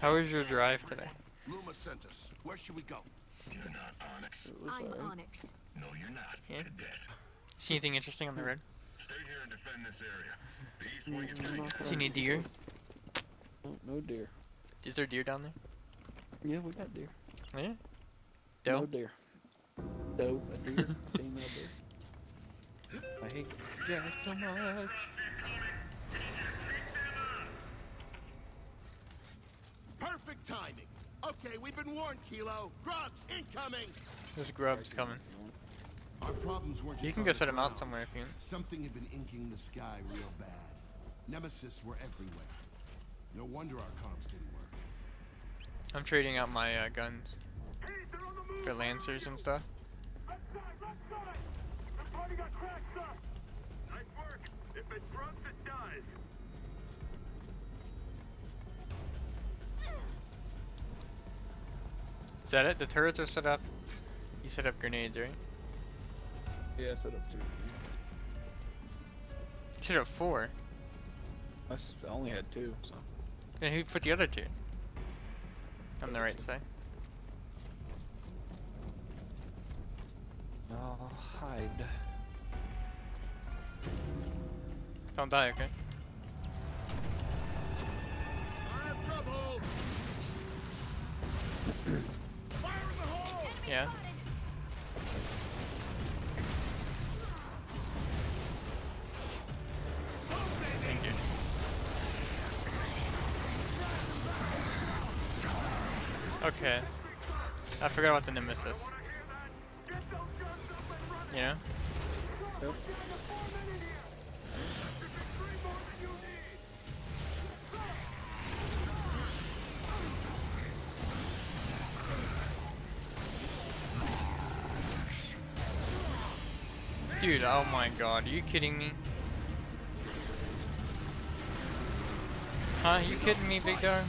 How was your drive today? Luma sent us. Where should we go? You're not Onyx. I'm alright. Onyx. No, you're not. Yeah. Cadet. See anything interesting on the road? Stay here and defend this area. The east wing is Mm, getting See any deer? No, no deer. Is there deer down there? Yeah, we got deer. Yeah. No deer. Doe, a deer, female deer. I hate Jack so much. Okay, we've been warned, Kilo. Grubs incoming. There's grubs coming. Our problems weren't You can go set set 'em out somewhere if you. Something had been inking the sky real bad. Nemacyst were everywhere. No wonder our comms didn't work. I'm trading out my uh, guns for lancers and stuff. Is that it? The turrets are set up. You set up grenades, right? Yeah, I set up two. You set up four. I, only had two, so. Then who put the other two? On the right side. I'll hide. Don't die, okay? Yeah. Okay. I forgot about the Nemacyst. Know? Yep. Dude, oh my god, are you kidding me? Huh? You kidding me, big dog?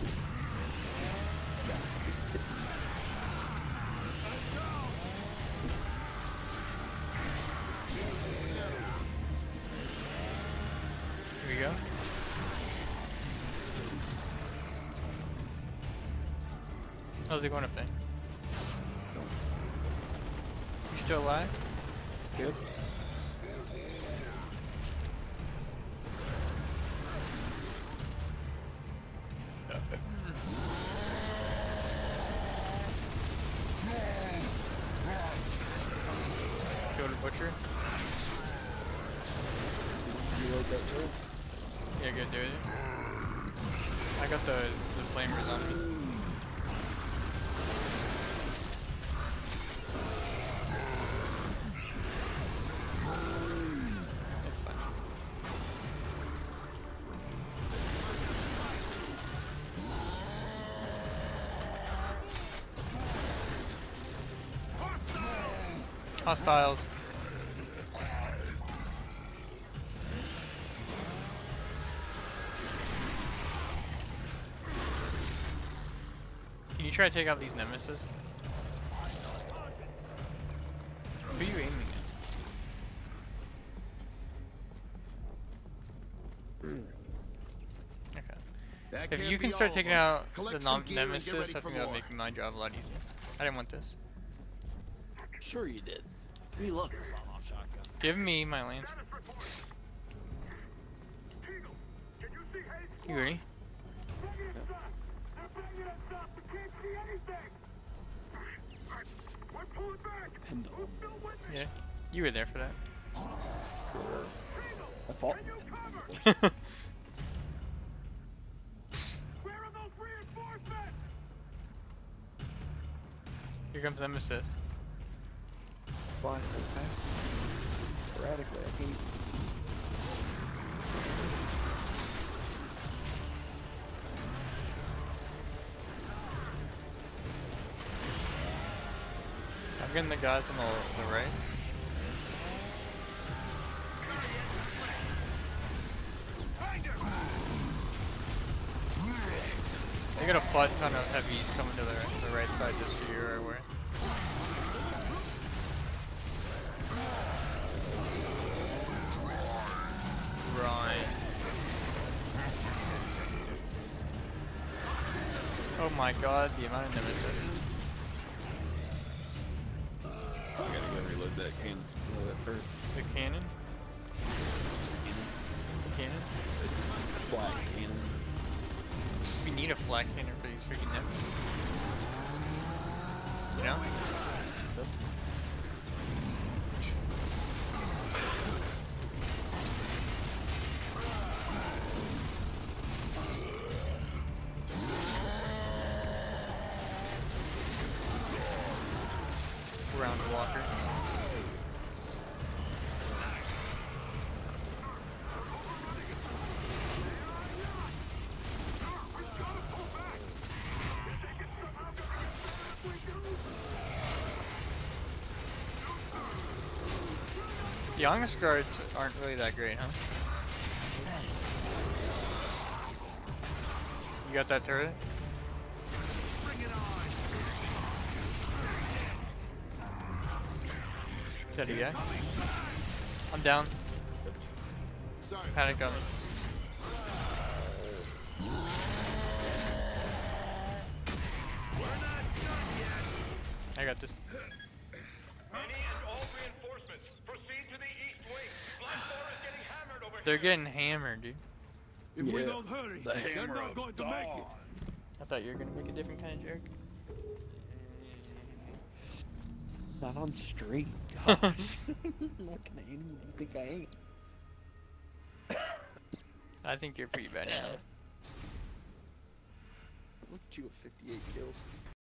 Here we go. How's it going up there? You still alive? Yep. Butcher. You load that too? Yeah, good dude. I got the the flamers on me. It's fine. Hostiles. Can you try to take out these Nemacyst? Who are you aiming at? Okay. If you can start taking out the some nom- gear and get Nemacyst, I think that'll more. make my job a lot easier. I didn't want this. Sure you did. We love the sawed-off shotgun. Give me my lance. You ready? Pendulum. Yeah. You were there for that. I fought. Here comes Nemacyst. Fly so fast. Erratically, I can't. I'm getting the guys on the, the right. They got a butt ton of heavies coming to the, the right side just so you're aware. Right. Oh my god, the amount of Nemacyst. That cannon. Oh, that hurt. The cannon? Cannon. The cannon? Flat cannon. We need a flat cannon for these freaking Nemacyst. You know? Round walker. The guards aren't really that great, huh? You got that turret? Is that a yeah? I'm down. Panic coming. I got this. Any and all reinforcements, proceed to the east wing. Black is getting hammered over They're getting hammered, dude. If we don't hurry, the they're not of going to make it. I thought you were gonna make a different kind of jerk. Not on stream. Gosh. what kind of enemy do you think I ain't? I think you're pretty bad now. Look at you with 58 kills.